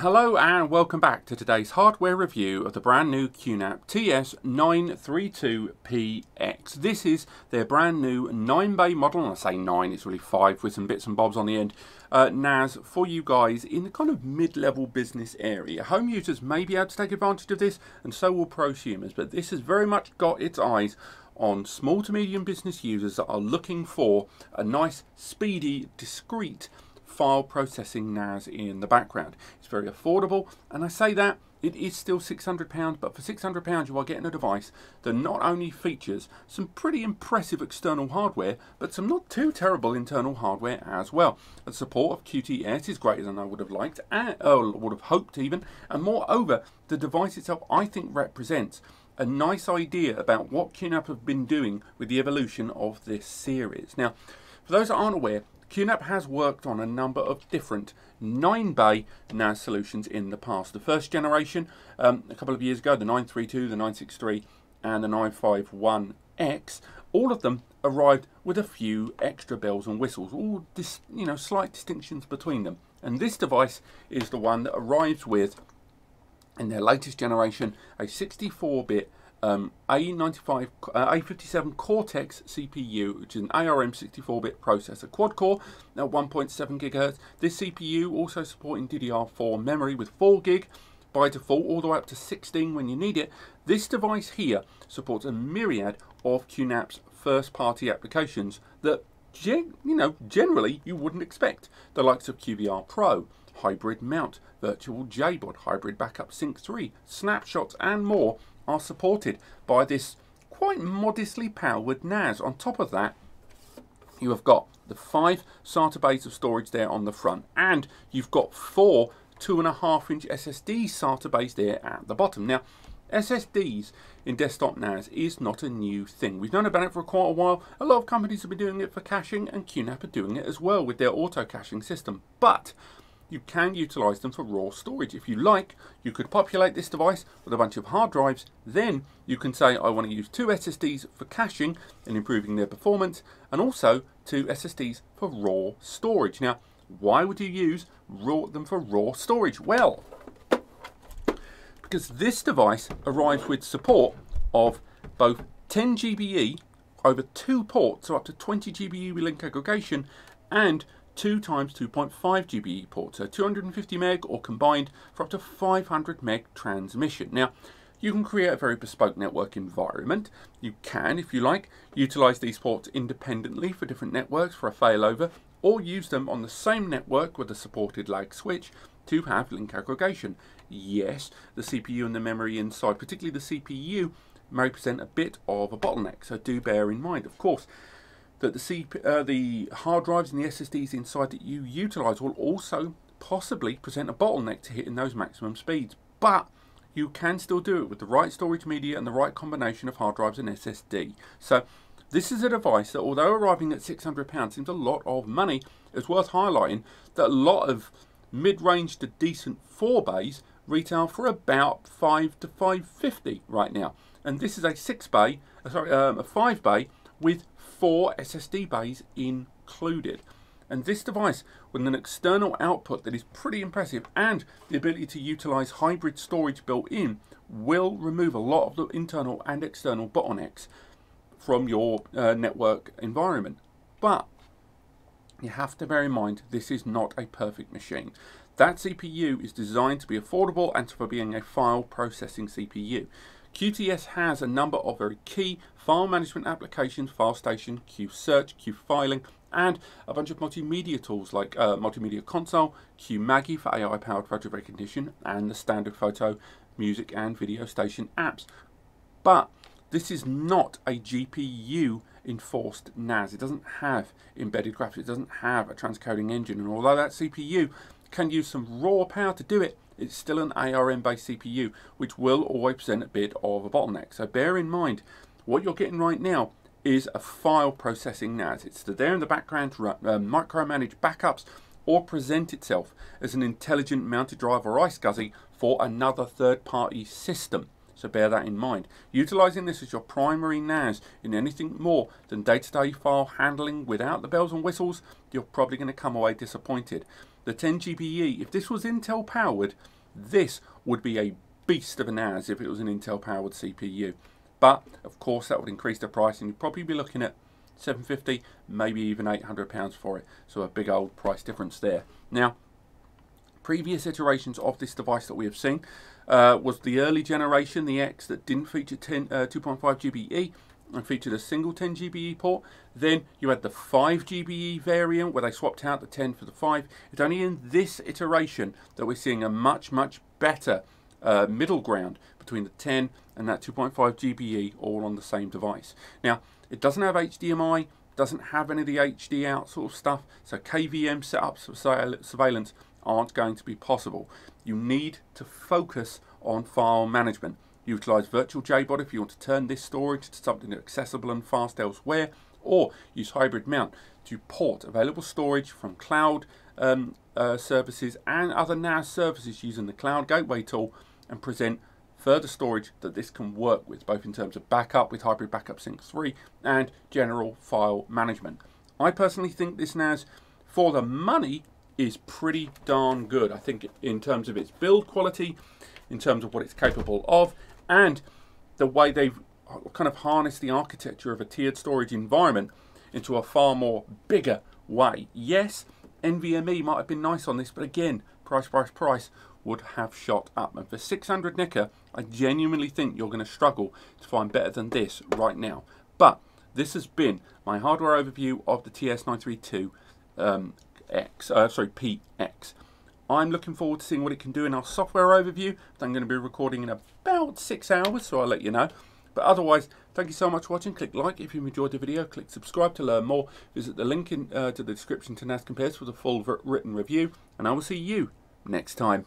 Hello and welcome back to today's hardware review of the brand new QNAP TS932PX. This is their brand new 9 bay model, and I say 9, it's really 5 with some bits and bobs on the end, uh, NAS for you guys in the kind of mid-level business area. Home users may be able to take advantage of this and so will prosumers, but this has very much got its eyes on small to medium business users that are looking for a nice, speedy, discreet file processing NAS in the background. It's very affordable, and I say that it is still £600, but for £600 you are getting a device that not only features some pretty impressive external hardware, but some not too terrible internal hardware as well. The support of QTS is greater than I would have liked, and, uh, would have hoped even, and moreover, the device itself I think represents a nice idea about what QNAP have been doing with the evolution of this series. Now, for those that aren't aware, QNAP has worked on a number of different 9-bay NAS solutions in the past. The first generation, um, a couple of years ago, the 932, the 963 and the 951X, all of them arrived with a few extra bells and whistles, all dis, you know, slight distinctions between them. And this device is the one that arrives with, in their latest generation, a 64-bit um, A95, uh, A57 Cortex CPU, which is an ARM 64-bit processor, quad core at 1.7 GHz. This CPU also supporting DDR4 memory with 4 gig by default, all the way up to 16 when you need it. This device here supports a myriad of QNAP's first-party applications that, you know, generally you wouldn't expect. The likes of QVR Pro, Hybrid Mount, Virtual JBOD, Hybrid Backup Sync 3, Snapshots and more are supported by this quite modestly powered NAS. On top of that, you have got the five SATA bays of storage there on the front, and you've got four two and a half inch SSD SATA bays there at the bottom. Now, SSDs in desktop NAS is not a new thing. We've known about it for quite a while. A lot of companies have been doing it for caching, and QNAP are doing it as well with their auto caching system. But you can utilize them for raw storage. If you like, you could populate this device with a bunch of hard drives. Then you can say, I want to use two SSDs for caching and improving their performance, and also two SSDs for raw storage. Now, why would you use raw, them for raw storage? Well, because this device arrives with support of both 10 GBE over two ports, so up to 20 GBE link aggregation, and 2 times 2.5 GBE port, so 250 meg or combined for up to 500 meg transmission. Now, you can create a very bespoke network environment. You can, if you like, utilize these ports independently for different networks for a failover, or use them on the same network with a supported lag switch to have link aggregation. Yes, the CPU and the memory inside, particularly the CPU, may present a bit of a bottleneck, so do bear in mind. Of course, that the, CP, uh, the hard drives and the SSDs inside that you utilize will also possibly present a bottleneck to hitting those maximum speeds. But you can still do it with the right storage media and the right combination of hard drives and SSD. So this is a device that although arriving at £600 seems a lot of money, it's worth highlighting that a lot of mid-range to decent 4 bays retail for about 5 to 550 right now. And this is a 6 bay, uh, sorry, um, a 5 bay with four SSD bays included. And this device, with an external output that is pretty impressive and the ability to utilize hybrid storage built in, will remove a lot of the internal and external bottlenecks from your uh, network environment. But you have to bear in mind this is not a perfect machine. That CPU is designed to be affordable and for being a file processing CPU. QTS has a number of very key file management applications, FileStation, Qsirch, QFiling, and a bunch of multimedia tools like uh, Multimedia Console, QuMagie for AI-powered photo recognition, and the standard photo, music, and video station apps. But this is not a GPU enforced NAS. It doesn't have embedded graphics. It doesn't have a transcoding engine. And although that CPU can use some raw power to do it, it's still an ARM based CPU, which will always present a bit of a bottleneck. So bear in mind, what you're getting right now is a file processing NAS. It's there in the background to uh, micromanage backups or present itself as an intelligent mounted drive or iSCSI for another third-party system. So bear that in mind. Utilizing this as your primary NAS in anything more than day-to-day -day file handling without the bells and whistles, you're probably going to come away disappointed. The 10 GBE, if this was Intel powered, this would be a beast of a NAS if it was an Intel powered CPU. But of course, that would increase the price, and you'd probably be looking at 750, maybe even 800 pounds for it. So a big old price difference there. Now, previous iterations of this device that we have seen uh, was the early generation, the X, that didn't feature 10, uh, 2.5 GBE and featured a single 10 GBE port. Then you had the 5 GBE variant where they swapped out the 10 for the 5. It's only in this iteration that we're seeing a much, much better uh, middle ground between the 10 and that 2.5 GBE all on the same device. Now, it doesn't have HDMI, doesn't have any of the HD out sort of stuff, so KVM setups for surveillance aren't going to be possible. You need to focus on file management. Utilize Virtual JBOD if you want to turn this storage to something accessible and fast elsewhere, or use hybrid mount to port available storage from cloud um, uh, services and other NAS services using the Cloud Gateway tool and present further storage that this can work with, both in terms of backup with Hybrid Backup Sync 3 and general file management. I personally think this NAS, for the money, is pretty darn good. I think in terms of its build quality, in terms of what it's capable of, and the way they've kind of harnessed the architecture of a tiered storage environment into a far more bigger way. Yes, NVMe might have been nice on this, but again, price, price, price would have shot up. And for 600 Nika, I genuinely think you're going to struggle to find better than this right now. But this has been my hardware overview of the TS932 um, X, uh, sorry, PX. I'm looking forward to seeing what it can do in our software overview. I'm going to be recording in about six hours, so I'll let you know. But otherwise, thank you so much for watching. Click like if you enjoyed the video. Click subscribe to learn more. Visit the link in, uh, to the description to NAS Compares for the full written review. And I will see you next time.